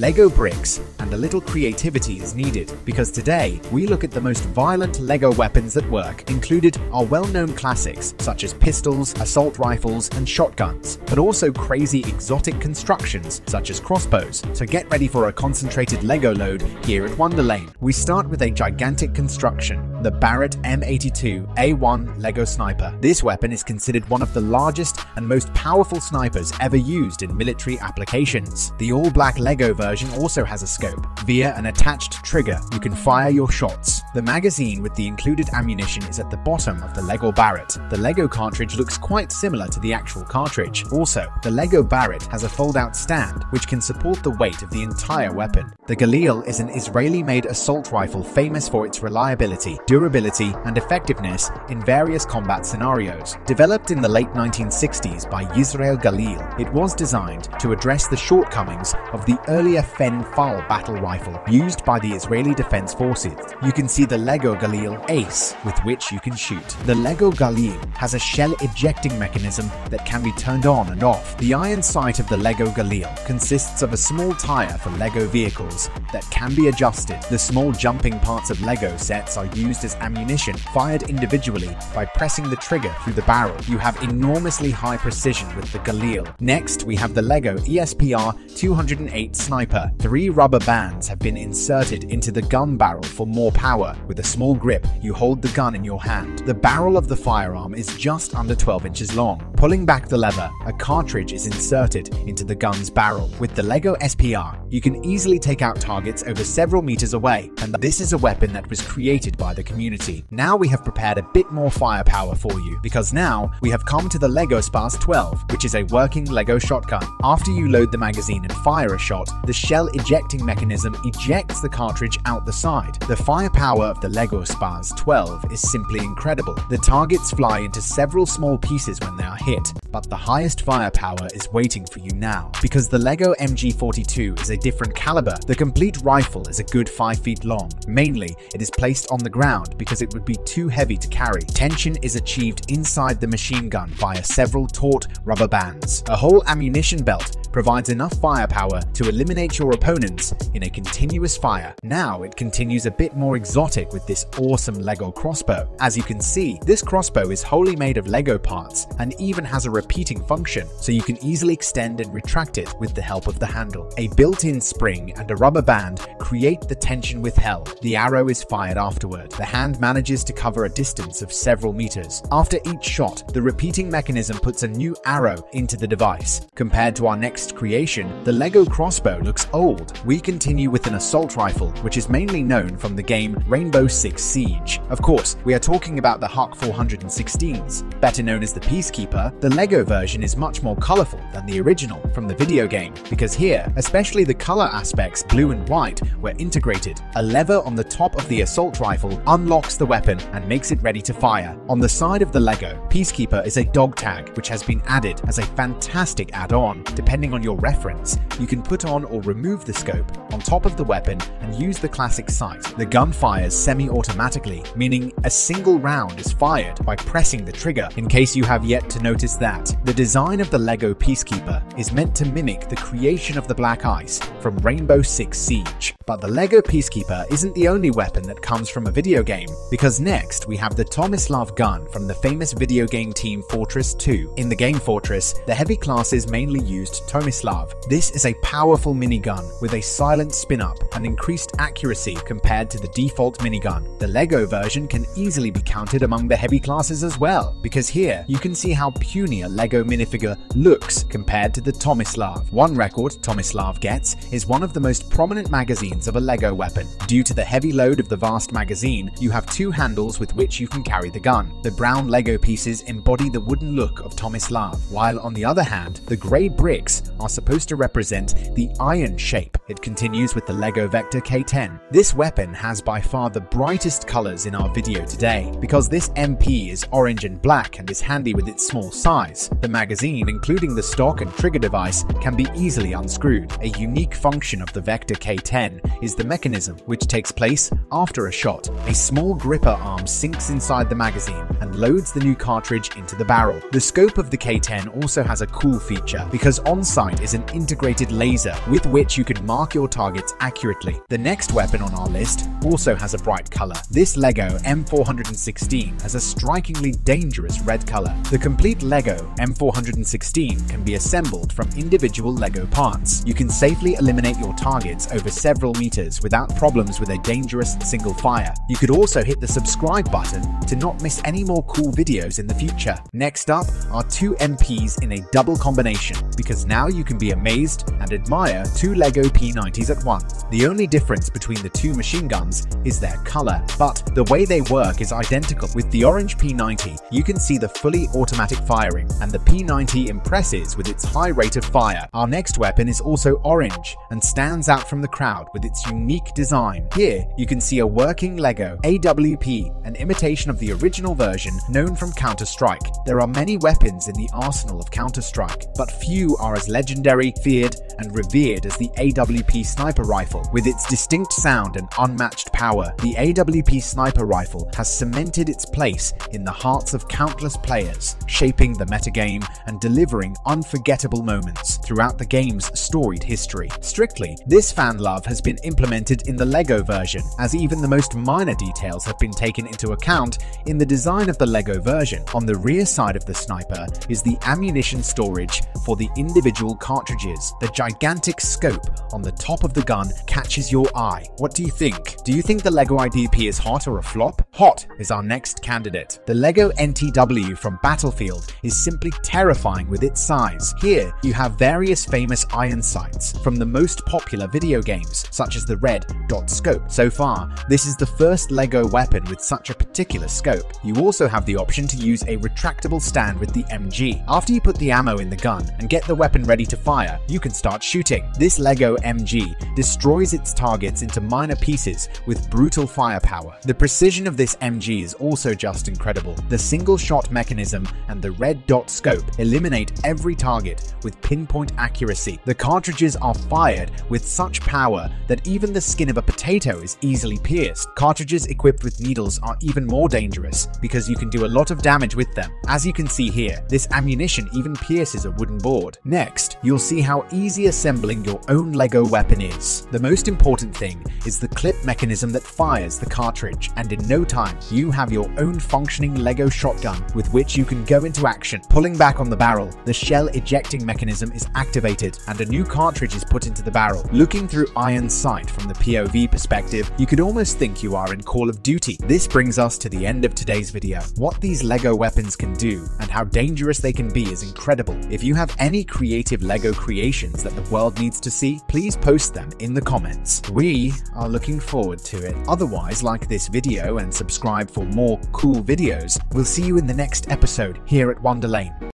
Lego bricks, and a little creativity is needed because today we look at the most violent Lego weapons that work. Included are well-known classics such as pistols, assault rifles, and shotguns, but also crazy exotic constructions such as crossbows. So get ready for a concentrated Lego load here at Wonderlane. We start with a gigantic construction, the Barrett M82 A1 Lego Sniper. This weapon is considered one of the largest and most powerful snipers ever used in military applications. The all-black Lego version also has a scope. Via an attached trigger, you can fire your shots. The magazine with the included ammunition is at the bottom of the Lego Barrett. The Lego cartridge looks quite similar to the actual cartridge. Also, the Lego Barrett has a fold-out stand, which can support the weight of the entire weapon. The Galil is an Israeli-made assault rifle famous for its reliability, durability, and effectiveness in various combat scenarios. Developed in the late 1960s by Yisrael Galil, it was designed to address the shortcomings of the earlier FN FAL battle rifle used by the Israeli Defense Forces. You can see the Lego Galil Ace, with which you can shoot. The Lego Galil has a shell ejecting mechanism that can be turned on and off. The iron sight of the Lego Galil consists of a small tire for Lego vehicles that can be adjusted. The small jumping parts of Lego sets are used as ammunition, fired individually by pressing the trigger through the barrel. You have enormously high precision with the Galil. Next, we have the Lego SPR 208 Sniper. Three rubber bands have been inserted into the gun barrel for more power. With a small grip, you hold the gun in your hand. The barrel of the firearm is just under 12 inches long. Pulling back the lever, a cartridge is inserted into the gun's barrel. With the LEGO SPR, you can easily take out targets over several meters away, and this is a weapon that was created by the community. Now we have prepared a bit more firepower for you, because now we have come to the LEGO SPAS-12, which is a working LEGO shotgun. After you load the magazine and fire a shot, the shell ejecting mechanism ejects the cartridge out the side. The firepower of the LEGO SPAS-12 is simply incredible. The targets fly into several small pieces when they are hit, but the highest firepower is waiting for you now. Because the LEGO MG42 is a different caliber, the complete rifle is a good 5 feet long. Mainly, it is placed on the ground because it would be too heavy to carry. Tension is achieved inside the machine gun via several taut rubber bands. A whole ammunition belt provides enough firepower to eliminate your opponents in a continuous fire. Now it continues a bit more exotic with this awesome LEGO crossbow. As you can see, this crossbow is wholly made of LEGO parts and even has a repeating function, so you can easily extend and retract it with the help of the handle. A built-in spring and a rubber band create the tension withheld. The arrow is fired afterward. The hand manages to cover a distance of several meters. After each shot, the repeating mechanism puts a new arrow into the device. Compared to our next creation, the LEGO crossbow looks old. We continue with an assault rifle, which is mainly known from the game Rainbow Six Siege. Of course, we are talking about the Hawk 416s. Better known as the Peacekeeper, the LEGO version is much more colorful than the original from the video game, because here, especially the color aspects blue and white were integrated. A lever on the top of the assault rifle unlocks the weapon and makes it ready to fire. On the side of the LEGO, Peacekeeper is a dog tag, which has been added as a fantastic add-on. Depending on your reference, you can put on or remove the scope on top of the weapon and use the classic sight. The gun fires semi-automatically, meaning a single round is fired by pressing the trigger. In case you have yet to notice that, the design of the LEGO Peacekeeper is meant to mimic the creation of the Black Ice from Rainbow Six Siege. But the LEGO Peacekeeper isn't the only weapon that comes from a video game, because next we have the Tomislav gun from the famous video game team Fortress 2. In the game Fortress, the heavy classes mainly used Tomislav. This is a powerful minigun with a silent spin-up and increased accuracy compared to the default minigun. The LEGO version can easily be counted among the heavy classes as well, because here you can see how puny a LEGO minifigure looks compared to the Tomislav. One record Tomislav gets is one of the most prominent magazines of a LEGO weapon. Due to the heavy load of the vast magazine, you have two handles with which you can carry the gun. The brown LEGO pieces embody the wooden look of Tomislav, while on the other hand, the grey bricks are supposed to represent the iron shape. It continues with the LEGO Vector K10. This weapon has by far the brightest colors in our video today, because this MP is orange and black and is handy with its small size. Cartridges. The magazine, including the stock and trigger device, can be easily unscrewed. A unique function of the Vector K10 is the mechanism, which takes place after a shot. A small gripper arm sinks inside the magazine and loads the new cartridge into the barrel. The scope of the K10 also has a cool feature because on site is an integrated laser with which you can mark your targets accurately. The next weapon on our list also has a bright color. This LEGO M416 has a strikingly dangerous red color. The complete LEGO M416 can be assembled from individual LEGO parts. You can safely eliminate your targets over several meters without problems with a dangerous single fire. You could also hit the subscribe button to not miss any more cool videos in the future. Next up are two MPs in a double combination because now you can be amazed and admire two LEGO P90s at once. The only difference between the two machine guns is their color, but the way they work is identical. With the orange P90, you can see the fully automatic firing, and the P90 impresses with its high rate of fire. Our next weapon is also orange and stands out from the crowd with its unique design. Here, you can see a working LEGO AWP, an imitation of the original version known from Counter-Strike. There are many weapons in the arsenal of Counter-Strike, but few are as legendary, feared, and revered as the AWP sniper rifle. With its distinct sound and unmatched power, the AWP sniper rifle has cemented its place in the hearts of countless players, shaping the metagame and delivering unforgettable moments throughout the game's storied history. Strictly, this fan love has been implemented in the LEGO version, as even the most minor details have been taken into account in the design of the LEGO version. On the rear side of the sniper is the ammunition storage for the individual cartridges. The gigantic scope on the top of the gun catches your eye. What do you think? Do you think the LEGO IDP is hot or a flop? Hot is our next candidate. The LEGO NTW from Battlefield is simply terrifying with its size. Here, you have various famous iron sights from the most popular video games, such as the Red Dot Scope. So far, this is the first LEGO weapon with such a particular scope. You also have the option to use a retractable stand with the MG. After you put the ammo in the gun and get the weapon ready to fire, you can start shooting. This LEGO MG destroys its targets into minor pieces with brutal firepower. The precision of this MG is also just incredible. The single shot mechanism and the red dot scope eliminate every target with pinpoint accuracy. The cartridges are fired with such power that even the skin of a potato is easily pierced. Cartridges equipped with needles are even more dangerous because you can do a lot of damage with them. As you can see here, this ammunition even pierces a wooden board. Next, you'll see how easy assembling your own LEGO weapon is. The most important thing is the clip mechanism that fires the cartridge, and in no time, you have your own functioning LEGO shotgun with which you can go into action. Pulling back on the barrel, the shell ejecting mechanism is activated and a new cartridge is put into the barrel. Looking through iron sight from the POV perspective, you could almost think you are in Call of Duty. This brings us to the end of today's video. What these LEGO weapons can do and how dangerous they can be is incredible. If you have any creative LEGO creations that the world needs to see, please post them in the comments. We are looking forward to it. Otherwise, like this video and subscribe for more cool videos. We'll see you in the next episode here at Wonderlane.